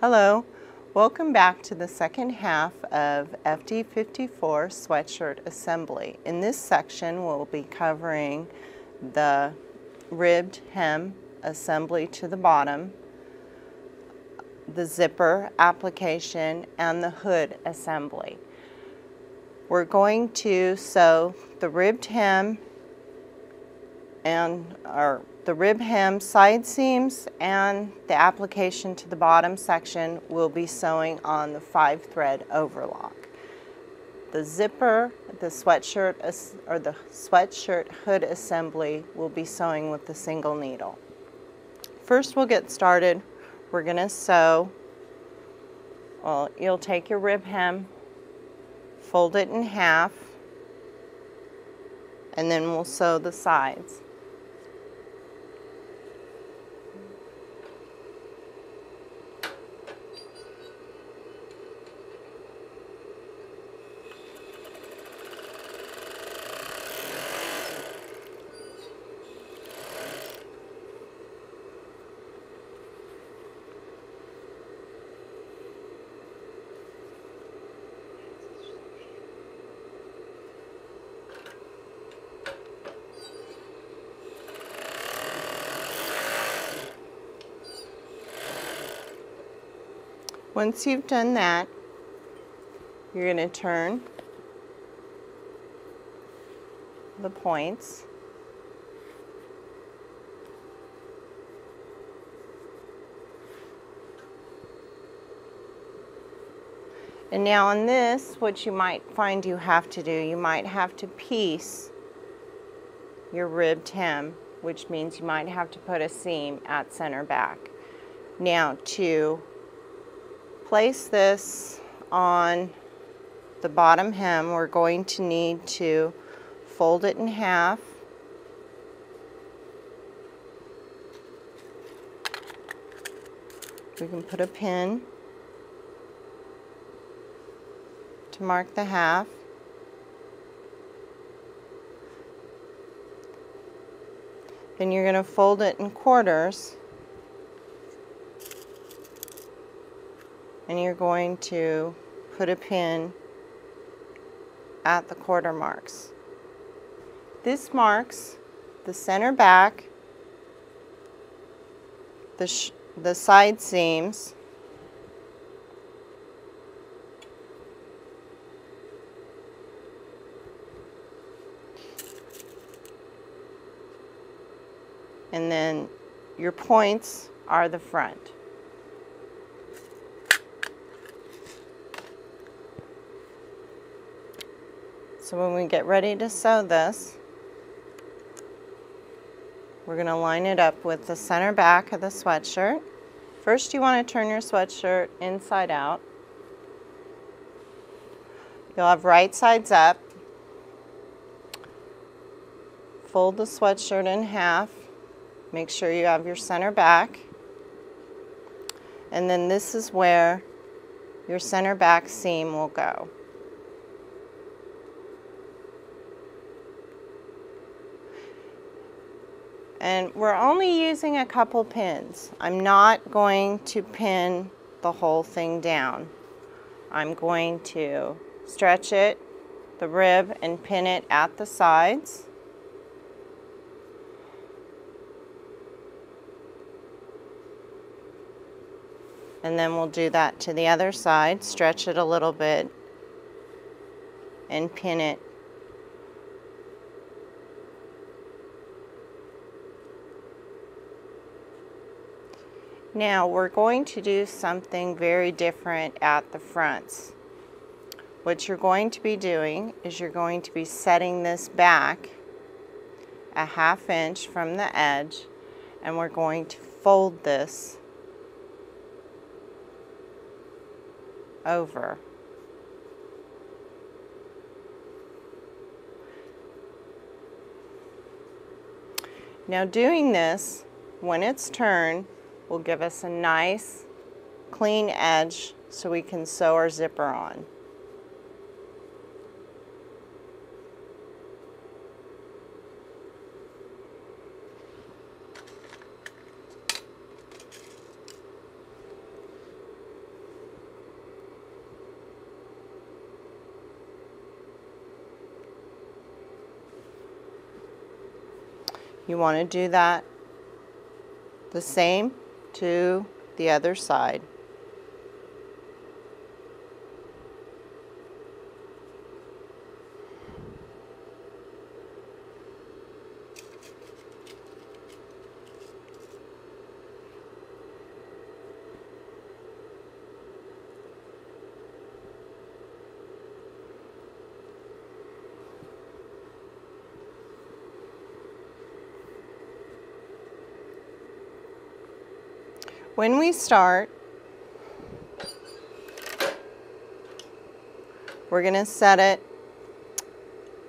Hello, welcome back to the second half of FD54 sweatshirt assembly. In this section we'll be covering the ribbed hem assembly to the bottom, the zipper application, and the hood assembly. We're going to sew the ribbed hem and our the rib hem side seams and the application to the bottom section will be sewing on the five thread overlock. The zipper, the sweatshirt or the sweatshirt hood assembly will be sewing with the single needle. First we'll get started. We're going to sew, well you'll take your rib hem, fold it in half, and then we'll sew the sides. Once you've done that, you're going to turn the points And now on this, what you might find you have to do, you might have to piece your ribbed hem, which means you might have to put a seam at center back. Now to place this on the bottom hem, we're going to need to fold it in half. We can put a pin to mark the half. Then you're going to fold it in quarters and you're going to put a pin at the quarter marks. This marks the center back, the, the side seams, and then your points are the front. So when we get ready to sew this, we're going to line it up with the center back of the sweatshirt. First you want to turn your sweatshirt inside out. You'll have right sides up. Fold the sweatshirt in half. Make sure you have your center back. And then this is where your center back seam will go. And we're only using a couple pins. I'm not going to pin the whole thing down. I'm going to stretch it, the rib, and pin it at the sides. And then we'll do that to the other side, stretch it a little bit, and pin it Now we're going to do something very different at the fronts. What you're going to be doing is you're going to be setting this back a half inch from the edge and we're going to fold this over. Now doing this, when it's turned, will give us a nice clean edge so we can sew our zipper on. You want to do that the same to the other side. When we start, we're going to set it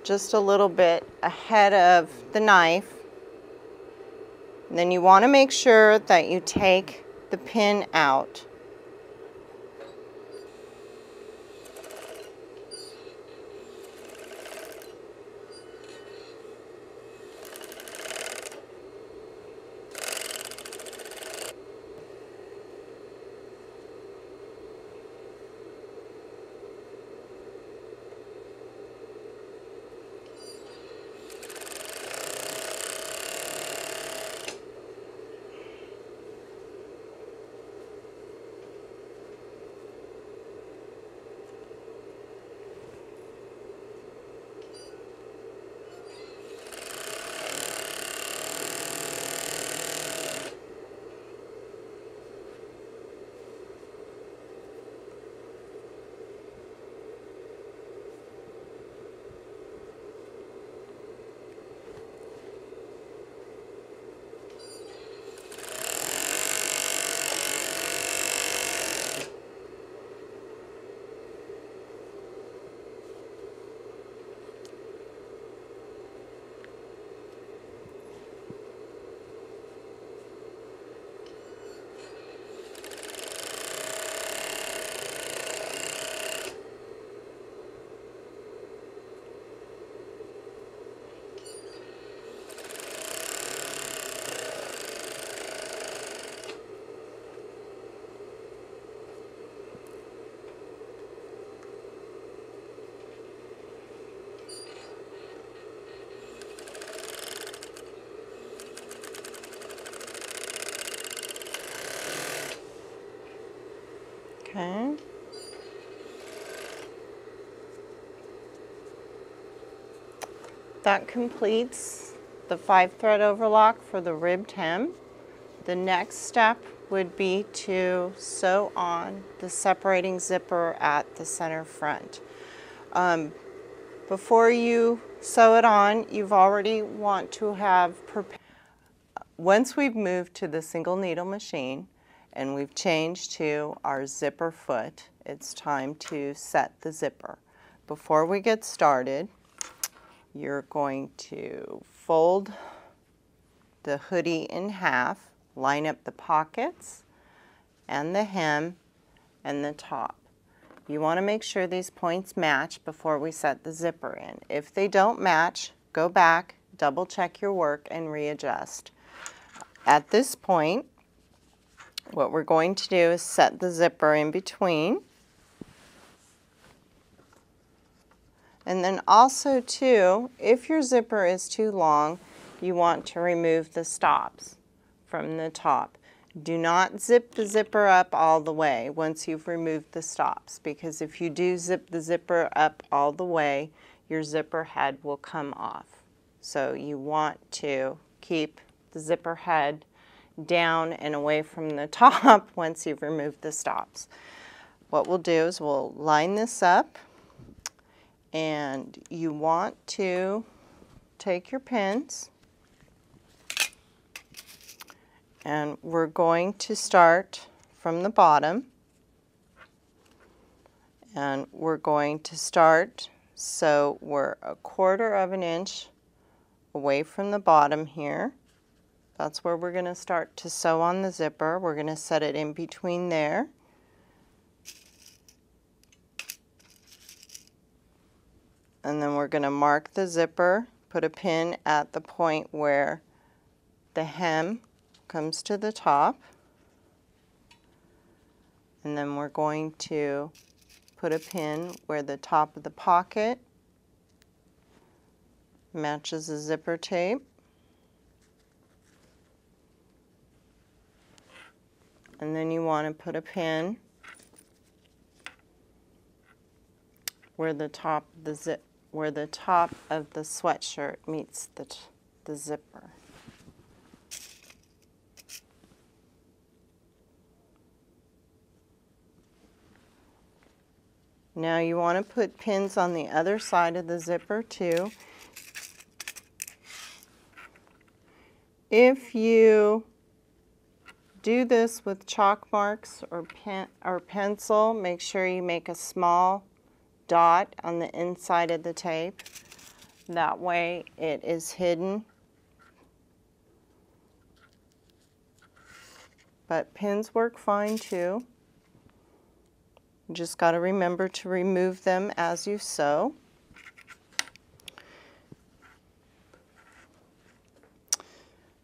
just a little bit ahead of the knife. And then you want to make sure that you take the pin out. Okay. That completes the five thread overlock for the ribbed hem. The next step would be to sew on the separating zipper at the center front. Um, before you sew it on, you've already want to have prepared. Once we've moved to the single needle machine, and we've changed to our zipper foot. It's time to set the zipper. Before we get started, you're going to fold the hoodie in half, line up the pockets and the hem and the top. You want to make sure these points match before we set the zipper in. If they don't match, go back, double check your work and readjust. At this point, what we're going to do is set the zipper in between. And then also too, if your zipper is too long, you want to remove the stops from the top. Do not zip the zipper up all the way once you've removed the stops because if you do zip the zipper up all the way, your zipper head will come off. So you want to keep the zipper head down and away from the top once you've removed the stops. What we'll do is we'll line this up and you want to take your pins and we're going to start from the bottom and we're going to start so we're a quarter of an inch away from the bottom here that's where we're going to start to sew on the zipper. We're going to set it in between there. And then we're going to mark the zipper, put a pin at the point where the hem comes to the top. And then we're going to put a pin where the top of the pocket matches the zipper tape. And then you want to put a pin where the top the zip where the top of the sweatshirt meets the, the zipper. Now you want to put pins on the other side of the zipper too. If you do this with chalk marks or pen or pencil, make sure you make a small dot on the inside of the tape. That way it is hidden. But pins work fine too. You just got to remember to remove them as you sew.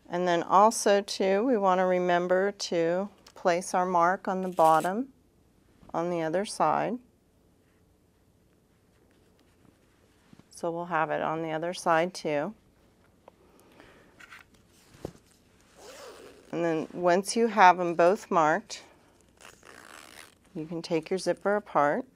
And then also too, we want to remember to place our mark on the bottom on the other side. So we'll have it on the other side too. And then once you have them both marked, you can take your zipper apart.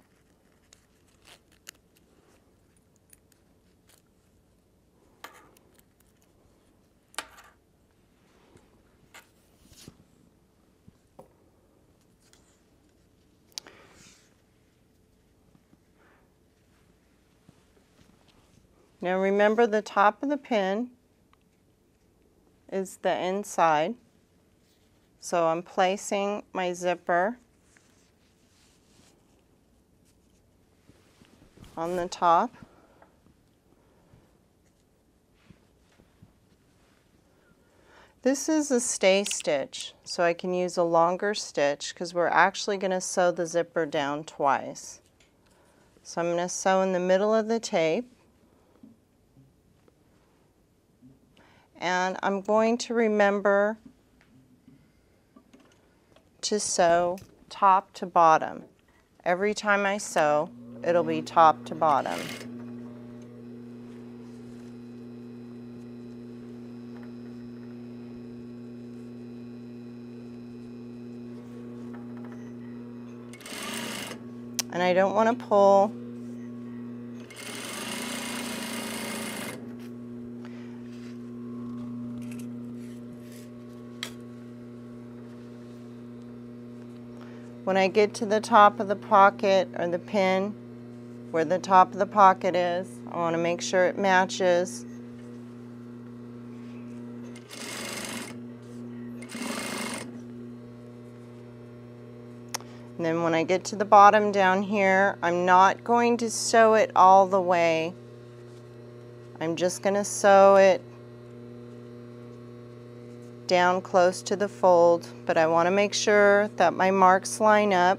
Now remember the top of the pin is the inside. So I'm placing my zipper on the top. This is a stay stitch, so I can use a longer stitch because we're actually going to sew the zipper down twice. So I'm going to sew in the middle of the tape. And I'm going to remember to sew top to bottom. Every time I sew, it'll be top to bottom. And I don't want to pull When I get to the top of the pocket or the pin, where the top of the pocket is. I want to make sure it matches. And then when I get to the bottom down here, I'm not going to sew it all the way. I'm just going to sew it down close to the fold, but I want to make sure that my marks line up.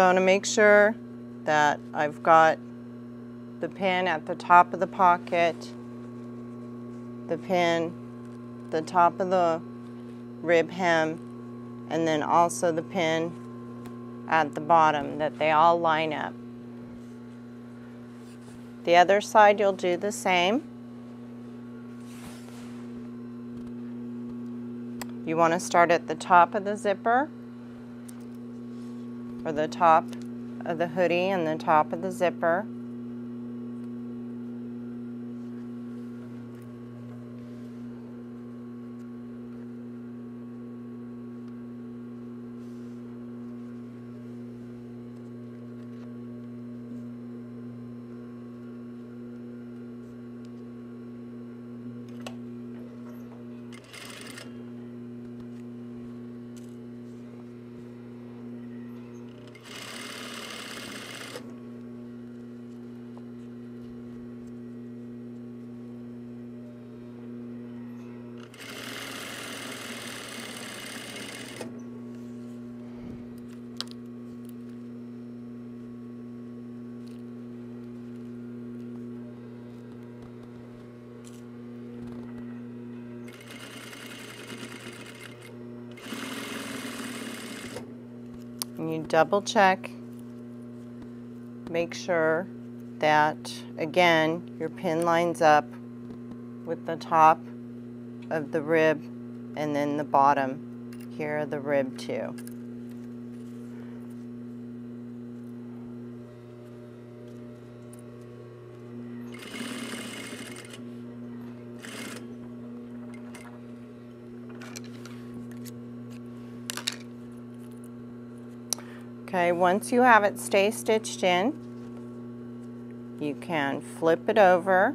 So I want to make sure that I've got the pin at the top of the pocket, the pin, the top of the rib hem, and then also the pin at the bottom, that they all line up. The other side you'll do the same. You want to start at the top of the zipper or the top of the hoodie and the top of the zipper. Double check, make sure that, again, your pin lines up with the top of the rib and then the bottom here of the rib too. Okay, once you have it stay stitched in, you can flip it over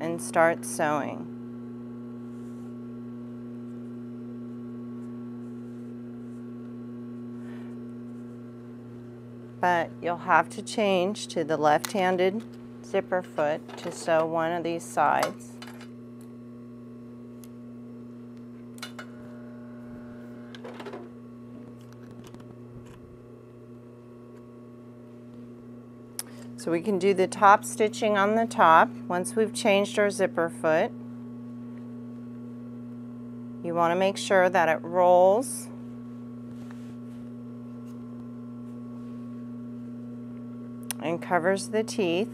and start sewing. But you'll have to change to the left-handed zipper foot to sew one of these sides. We can do the top stitching on the top once we've changed our zipper foot. You want to make sure that it rolls and covers the teeth.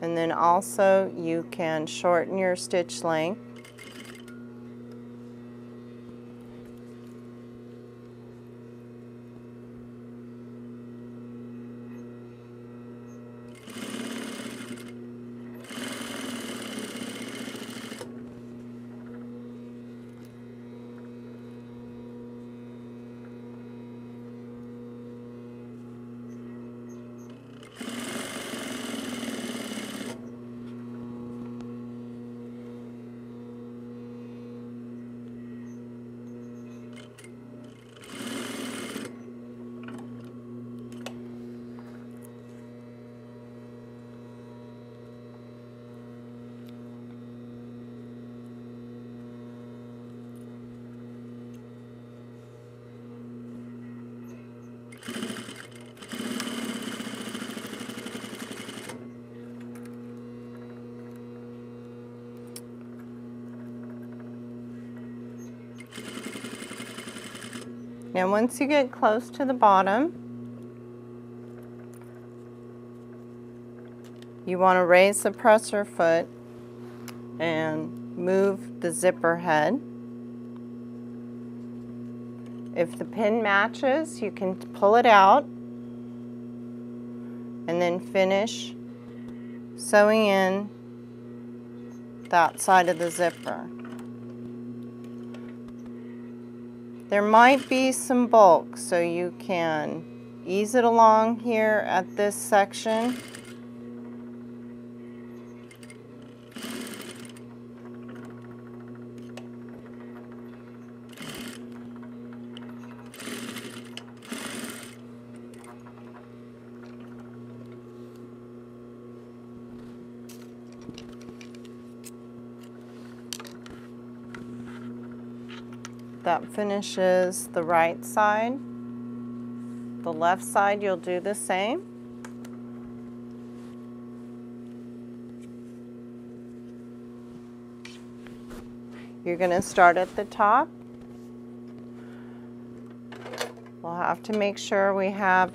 And then also you can shorten your stitch length. Once you get close to the bottom, you want to raise the presser foot and move the zipper head. If the pin matches, you can pull it out and then finish sewing in that side of the zipper. There might be some bulk, so you can ease it along here at this section. That finishes the right side. The left side you'll do the same. You're going to start at the top. We'll have to make sure we have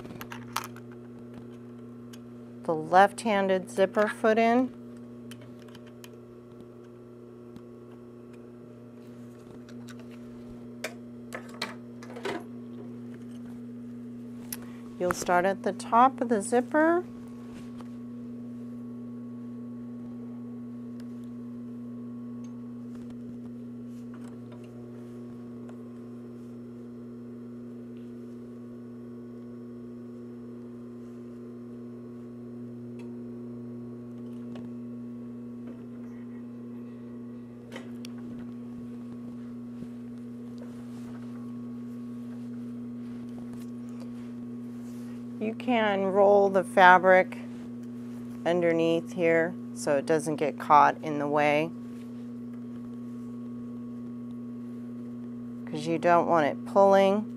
the left-handed zipper foot in. You'll start at the top of the zipper. of fabric underneath here so it doesn't get caught in the way. Because you don't want it pulling.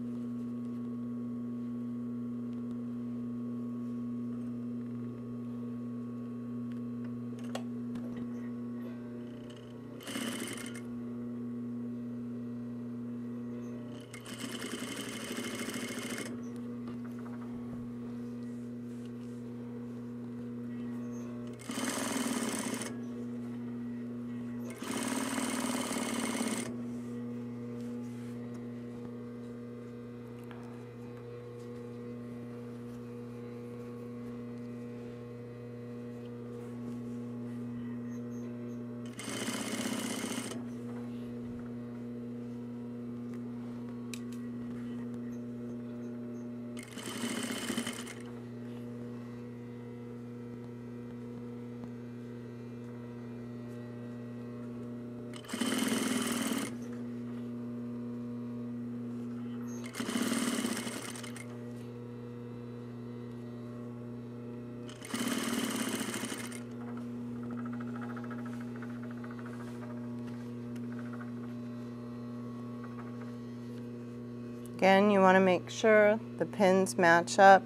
Again, you want to make sure the pins match up.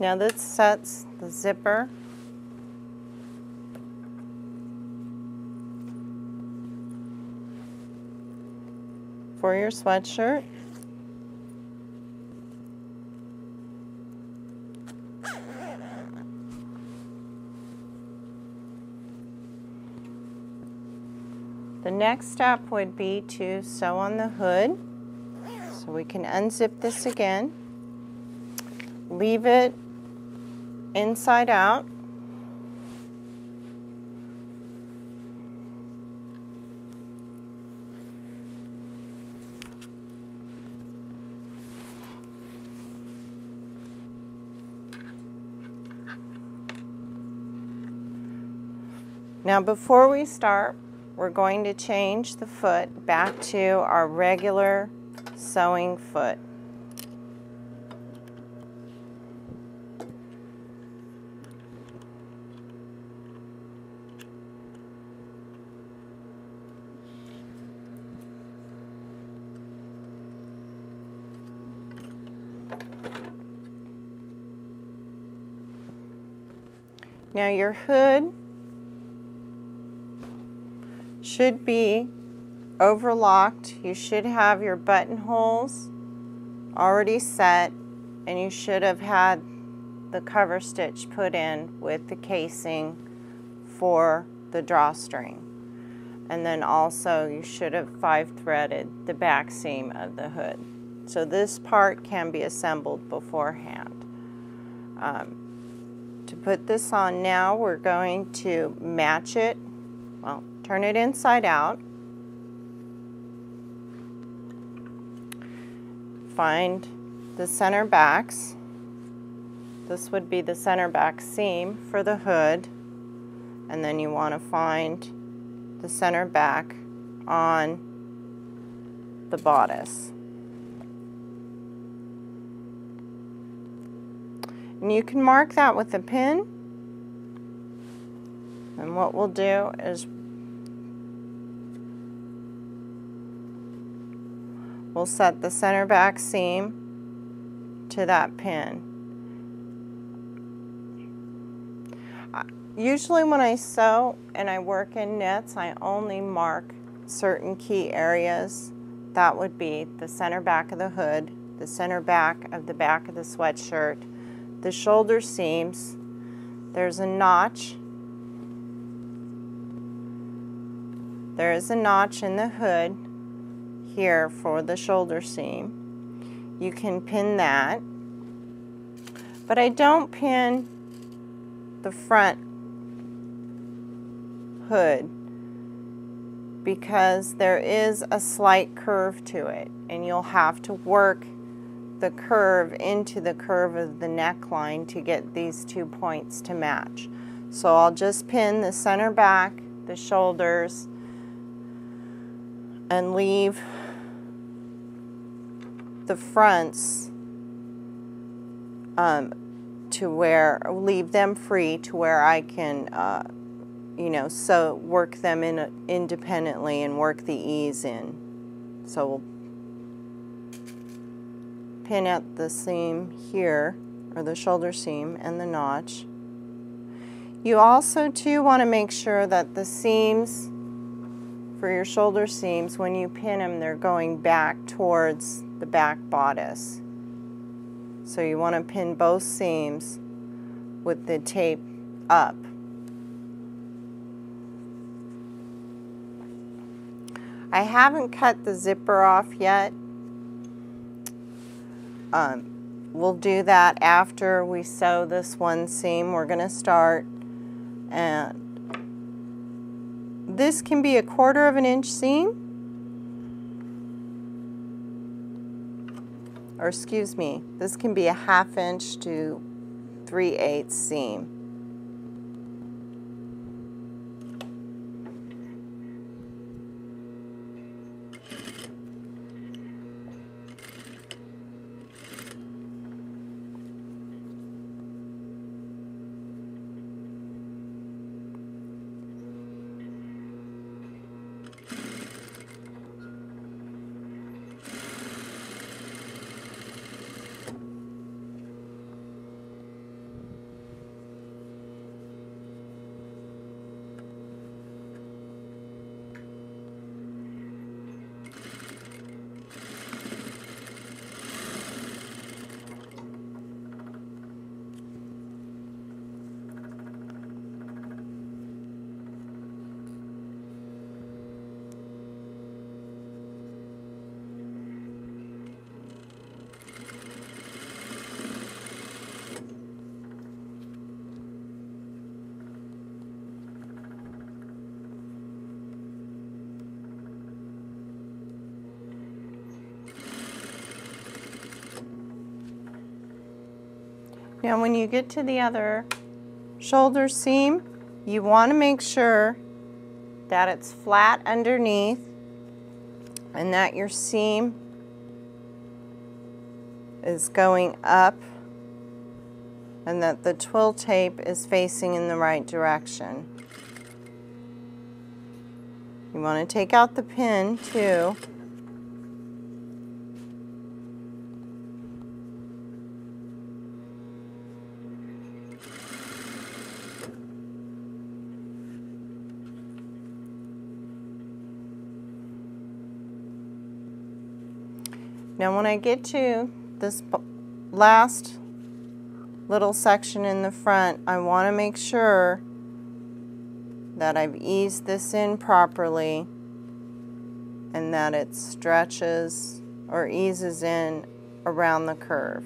Now this sets the zipper for your sweatshirt. The next step would be to sew on the hood. So we can unzip this again, leave it inside out. Now before we start, we're going to change the foot back to our regular sewing foot. Now your hood should be overlocked. You should have your buttonholes already set and you should have had the cover stitch put in with the casing for the drawstring. And then also you should have five threaded the back seam of the hood. So this part can be assembled beforehand. Um, to put this on now, we're going to match it, well, turn it inside out. Find the center backs. This would be the center back seam for the hood. And then you want to find the center back on the bodice. And you can mark that with a pin. And what we'll do is we'll set the center back seam to that pin. Uh, usually when I sew and I work in knits, I only mark certain key areas. That would be the center back of the hood, the center back of the back of the sweatshirt, the shoulder seams, there's a notch. There is a notch in the hood here for the shoulder seam. You can pin that. But I don't pin the front hood because there is a slight curve to it and you'll have to work the curve into the curve of the neckline to get these two points to match. So I'll just pin the center back, the shoulders, and leave the fronts um, to where, leave them free to where I can, uh, you know, so work them in independently and work the ease in. So we'll pin at the seam here, or the shoulder seam and the notch. You also too want to make sure that the seams for your shoulder seams, when you pin them, they're going back towards the back bodice. So you want to pin both seams with the tape up. I haven't cut the zipper off yet um, we'll do that after we sew this one seam. We're going to start and this can be a quarter of an inch seam or excuse me, this can be a half inch to 3 eighths seam. Now when you get to the other shoulder seam, you want to make sure that it's flat underneath and that your seam is going up and that the twill tape is facing in the right direction. You want to take out the pin too. Now when I get to this last little section in the front, I want to make sure that I've eased this in properly and that it stretches or eases in around the curve.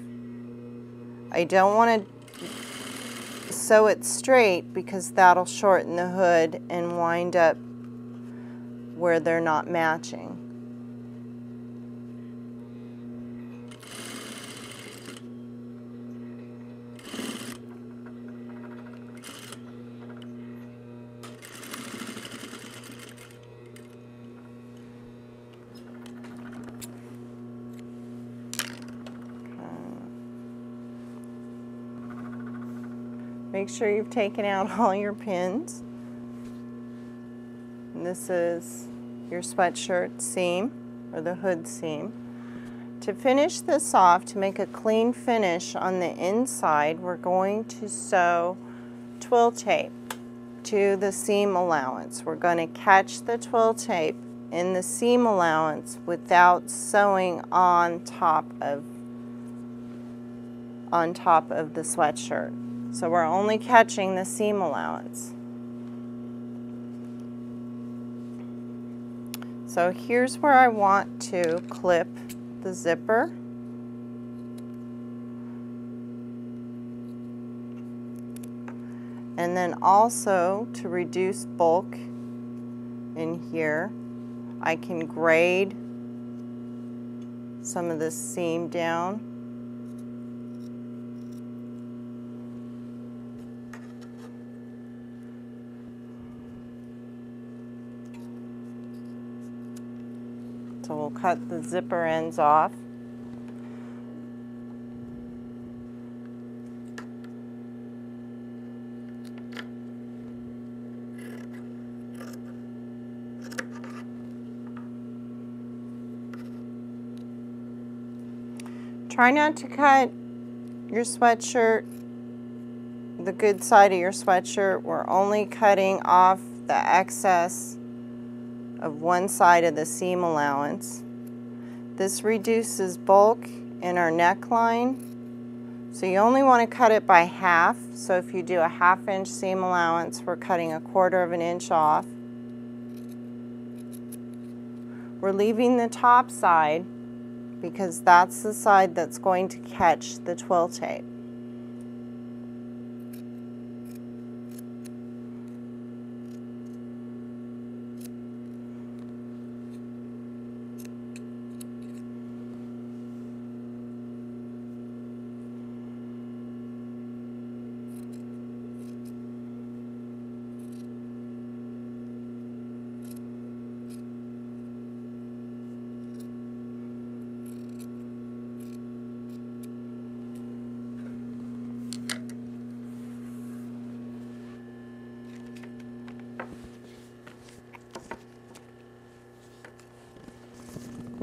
I don't want to sew it straight because that'll shorten the hood and wind up where they're not matching. Make sure you've taken out all your pins. And this is your sweatshirt seam or the hood seam. To finish this off, to make a clean finish on the inside, we're going to sew twill tape to the seam allowance. We're going to catch the twill tape in the seam allowance without sewing on top of on top of the sweatshirt. So we're only catching the seam allowance. So here's where I want to clip the zipper. And then also to reduce bulk in here, I can grade some of the seam down. So we'll cut the zipper ends off. Try not to cut your sweatshirt, the good side of your sweatshirt. We're only cutting off the excess of one side of the seam allowance. This reduces bulk in our neckline. So you only want to cut it by half. So if you do a half inch seam allowance, we're cutting a quarter of an inch off. We're leaving the top side because that's the side that's going to catch the twill tape.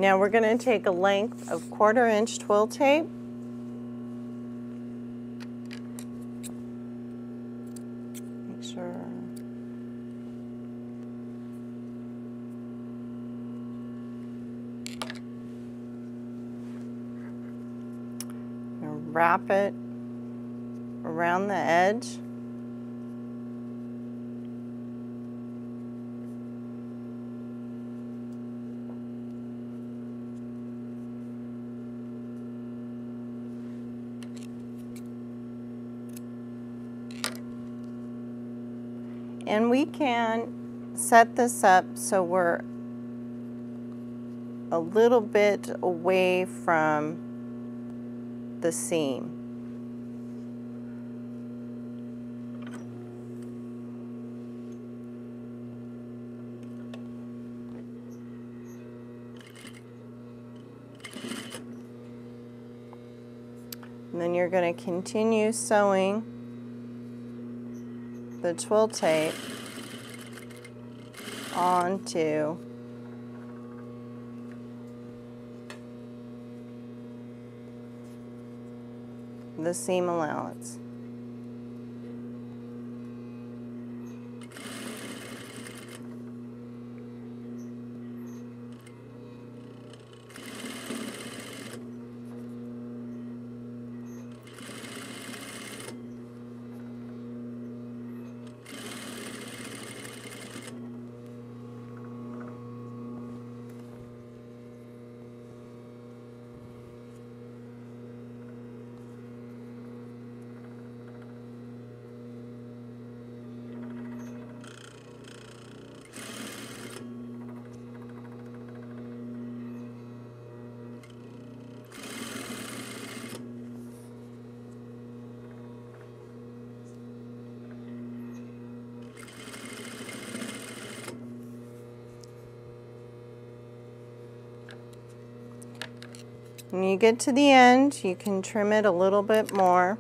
Now we're going to take a length of quarter inch twill tape Make sure. Wrap it around the edge. And we can set this up so we're a little bit away from the seam. And then you're going to continue sewing the twill tape onto the seam allowance. When you get to the end, you can trim it a little bit more.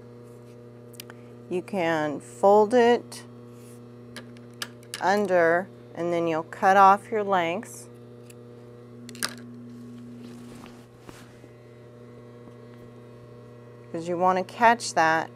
You can fold it under and then you'll cut off your lengths. Because you want to catch that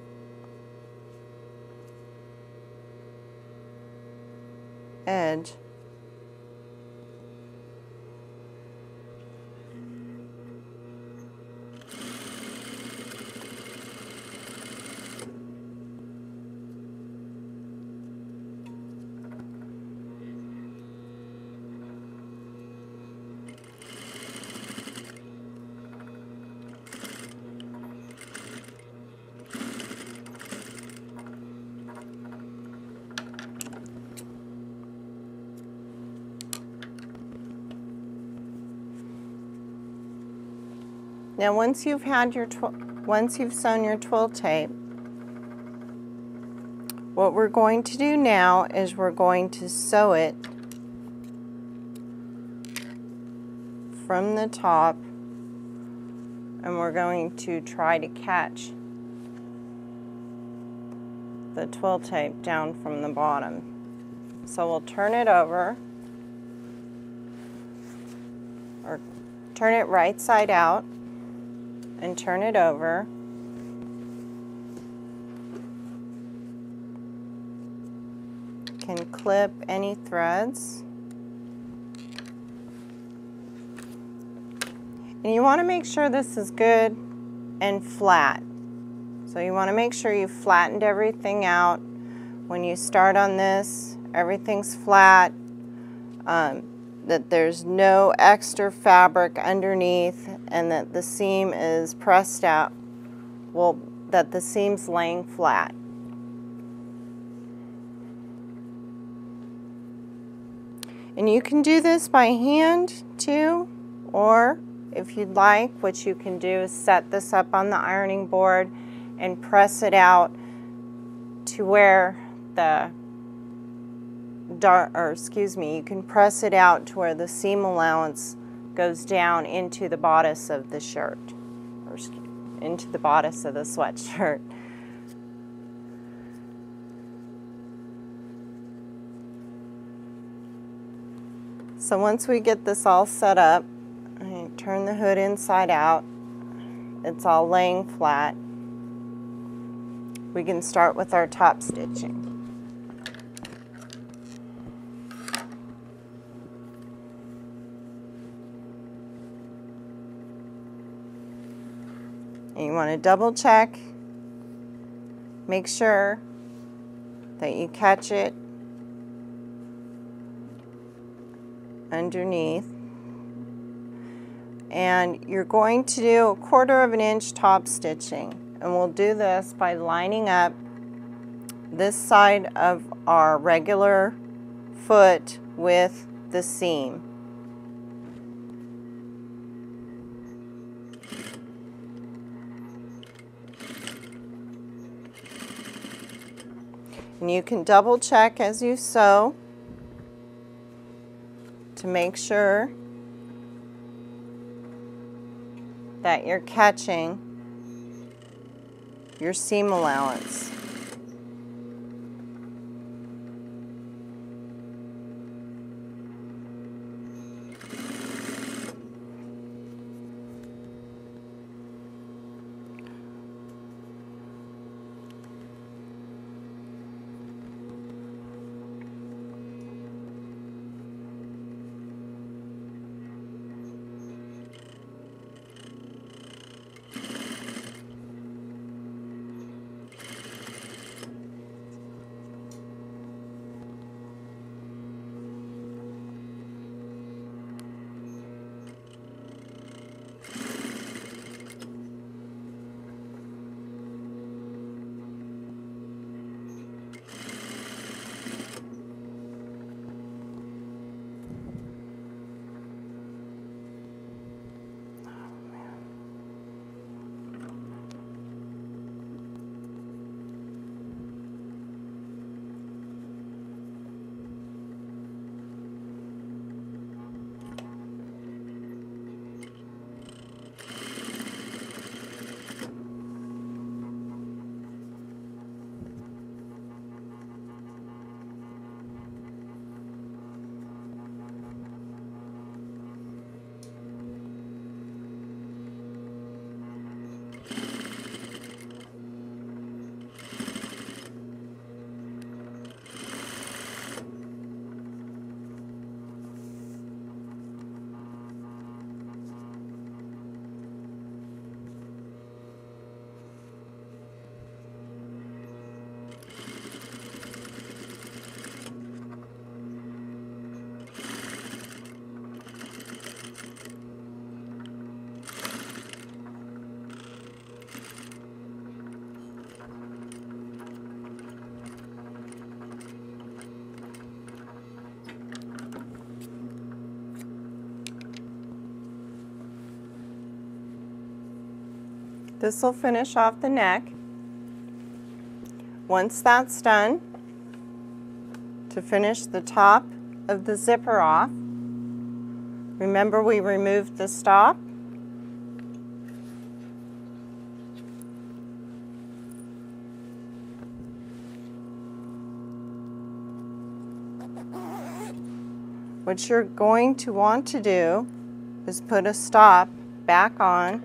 Now once you've had your once you've sewn your twill tape, what we're going to do now is we're going to sew it from the top and we're going to try to catch the twill tape down from the bottom. So we'll turn it over or turn it right side out and turn it over. Can clip any threads. And you want to make sure this is good and flat. So you want to make sure you flattened everything out. When you start on this, everything's flat. Um, that there's no extra fabric underneath and that the seam is pressed out, well, that the seam's laying flat. And you can do this by hand too, or if you'd like, what you can do is set this up on the ironing board and press it out to where the or excuse me, you can press it out to where the seam allowance goes down into the bodice of the shirt, or into the bodice of the sweatshirt. So once we get this all set up, I turn the hood inside out. It's all laying flat. We can start with our top stitching. Want to double check, make sure that you catch it underneath. And you're going to do a quarter of an inch top stitching. And we'll do this by lining up this side of our regular foot with the seam. And you can double check as you sew to make sure that you're catching your seam allowance. This will finish off the neck. Once that's done, to finish the top of the zipper off, remember we removed the stop. What you're going to want to do is put a stop back on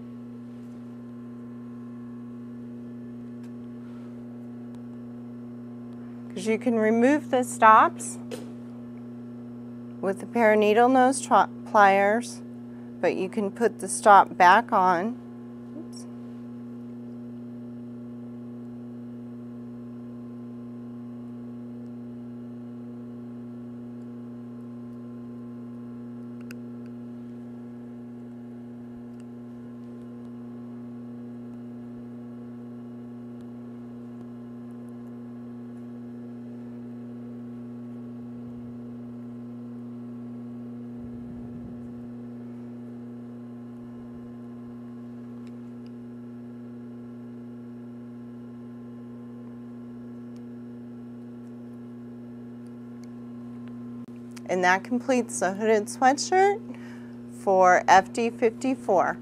you can remove the stops with a pair of needle nose pliers but you can put the stop back on And that completes the hooded sweatshirt for FD54.